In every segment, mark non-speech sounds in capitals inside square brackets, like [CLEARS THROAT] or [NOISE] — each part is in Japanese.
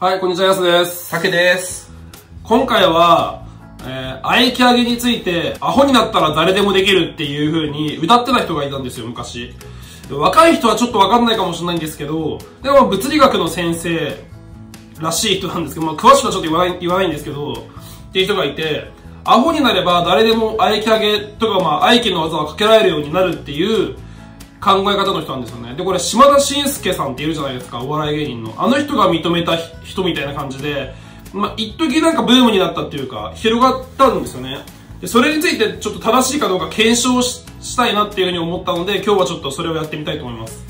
はい、こんにちは、やすです。たけです。今回は、えー、愛き上げについて、アホになったら誰でもできるっていう風に歌ってた人がいたんですよ、昔。若い人はちょっとわかんないかもしれないんですけど、でも物理学の先生らしい人なんですけど、まあ、詳しくはちょっと言わない言わないんですけど、っていう人がいて、アホになれば誰でも愛き上げとか、まあ、愛きの技をかけられるようになるっていう考え方の人なんですよね。で、これ、島田紳介さんっているじゃないですか、お笑い芸人の。あの人が認めた人みたいな感じで、まあ、一時なんかブームになったっていうか、広がったんですよね。で、それについてちょっと正しいかどうか検証したいなっていうふうに思ったので、今日はちょっとそれをやってみたいと思います。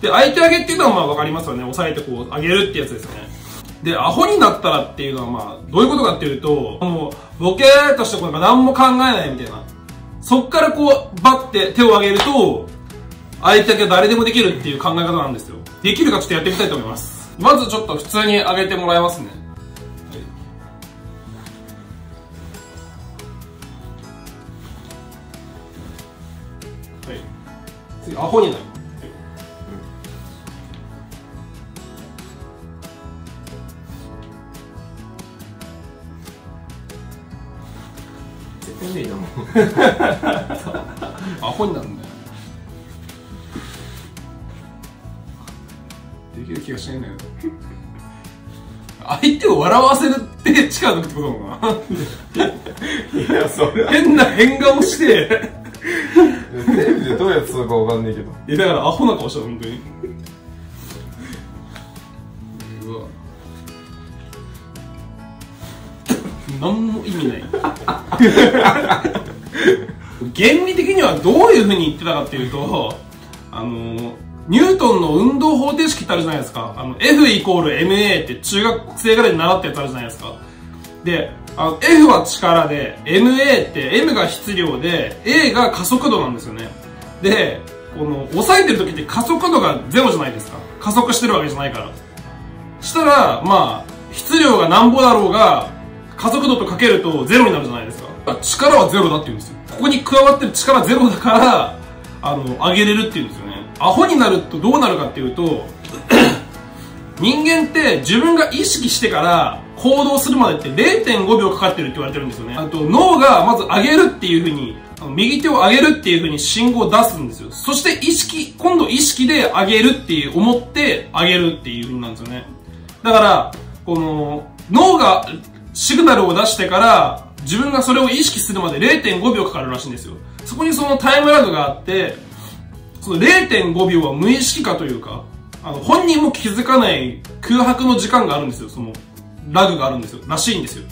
で、相手上げっていうのはまあわかりますよね。押さえてこう、上げるってやつですね。で、アホになったらっていうのはまあ、どういうことかっていうと、もう、ボケーとしてこうなんか何も考えないみたいな。そっからこう、バッて手を上げると、相手だけ誰でもできるっていう考え方なんですよ。できるかちょっとやってみたいと思います。まずちょっと普通に上げてもらいますね。はい。はい、次、アホになる。絶対無理だもん [LAUGHS] アホになるんだよきる気がしないんだけど相手を笑わせるって力抜くってことなのかな。いやそれ変な変顔して。テレビでどうやってたかわかんないけど。いやだからアホな顔した本当に。うわ。何も意味ない。[LAUGHS] 原理的にはどういうふうに言ってたかっていうとあのニュートンの運動方程式ってあるじゃないですか。あの、F イコール MA って中学生ぐらいで習ったやつあるじゃないですか。で、あの、F は力で、MA って M が質量で、A が加速度なんですよね。で、この、抑えてる時って加速度がゼロじゃないですか。加速してるわけじゃないから。したら、まあ、質量がなんぼだろうが、加速度とかけるとゼロになるじゃないですか。力はゼロだって言うんですよ。ここに加わってる力ゼロだから、あの、上げれるって言うんですよね。アホになるとどうなるかっていうと [CLEARS THROAT] 人間って自分が意識してから行動するまでって0.5秒かかってるって言われてるんですよね。あと脳がまず上げるっていう風に、右手を上げるっていう風に信号を出すんですよ。そして意識、今度意識で上げるっていう思って上げるっていう風になんですよね。だから、この脳がシグナルを出してから自分がそれを意識するまで0.5秒かかるらしいんですよ。そこにそのタイムラグがあって、その0.5秒は無意識化というか、あの、本人も気づかない空白の時間があるんですよ。その、ラグがあるんですよ。らしいんですよ。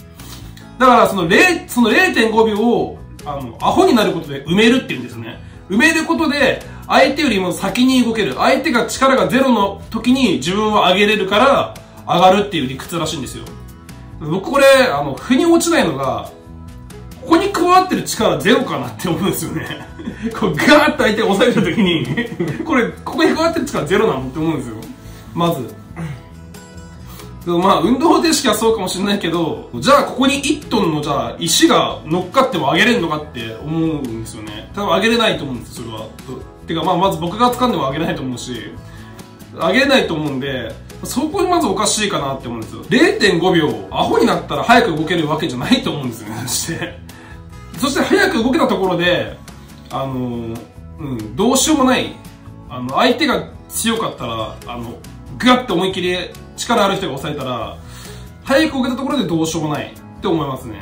だから、その0、その0.5秒を、あの、アホになることで埋めるっていうんですね。埋めることで、相手よりも先に動ける。相手が力がゼロの時に自分を上げれるから、上がるっていう理屈らしいんですよ。僕これ、あの、腑に落ちないのが、ここに加わってる力ゼロかなって思うんですよね。[LAUGHS] こうガーッと相手を押さえた時に [LAUGHS] これ、ここに加わってる力ゼロなのって思うんですよ。まず。まあ、運動方程式はそうかもしれないけど、じゃあここに1トンのじゃあ石が乗っかっても上げれるのかって思うんですよね。多分上げれないと思うんですそれは。てかまあまず僕が掴んでも上げれないと思うし、上げれないと思うんで、そこにまずおかしいかなって思うんですよ。0.5秒、アホになったら早く動けるわけじゃないと思うんですよね、して。そして早く動けたところで、あの、うん、どうしようもない、あの、相手が強かったら、あの、ガッて思いっきり力ある人が抑えたら、早く動けたところでどうしようもないって思いますね。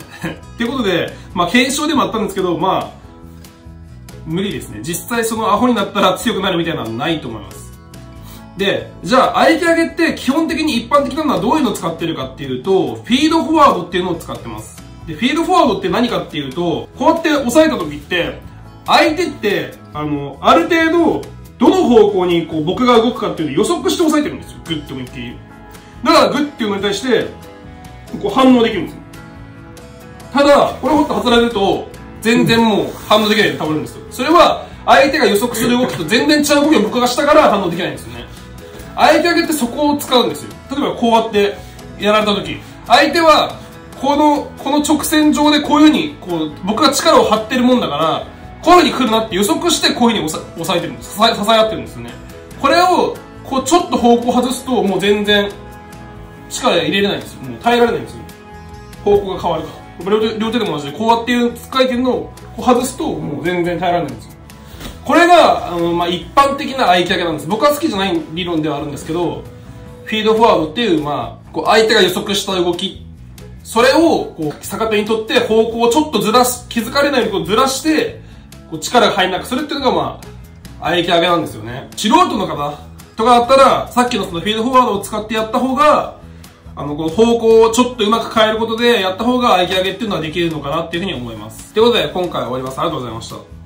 ということで、まあ、検証でもあったんですけど、まあ、無理ですね。実際そのアホになったら強くなるみたいなのはないと思います。で、じゃあ、相手上げって基本的に一般的なのはどういうのを使ってるかっていうと、フィードフォワードっていうのを使ってます。で、フィードフォワードって何かっていうと、こうやって押さえた時って、相手って、あの、ある程度、どの方向にこう僕が動くかっていうのを予測して押さえてるんですよ。グッて思いっきり。だからグッていうのに対して、こう反応できるんですよ。ただ、これをほっと外れると、全然もう反応できないで倒れるんですよ。それは、相手が予測する動きと全然違う動きを僕がしたから反応できないんですよね。相手上げってそこを使うんですよ。例えばこうやってやられた時、相手はこの、この直線上でこういうふうに、こう、僕が力を張ってるもんだから、こういうふうに来るなって予測してこういうふうに押さ押さえてるんです。支え、支え合ってるんですよね。これを、こうちょっと方向外すと、もう全然、力入れれないんですよ。もう耐えられないんですよ。方向が変わるから。両手両手でも同じで、こうやっていう使い手のをこう外すと、もう全然耐えられないんですよ。これが、あの、まあ、一般的な相手上げなんです。僕は好きじゃない理論ではあるんですけど、フィードフォワードっていう、まあ、こう相手が予測した動き、それを、こう、逆手にとって方向をちょっとずらす、気づかれないようにこうずらして、こう力が入らなくするっていうのが、まあ、あえき上げなんですよね。素人の方とかだったら、さっきのそのフィードフォワードを使ってやった方が、あの、この方向をちょっとうまく変えることでやった方があえき上げっていうのはできるのかなっていうふうに思います。ということで、今回は終わります。ありがとうございました。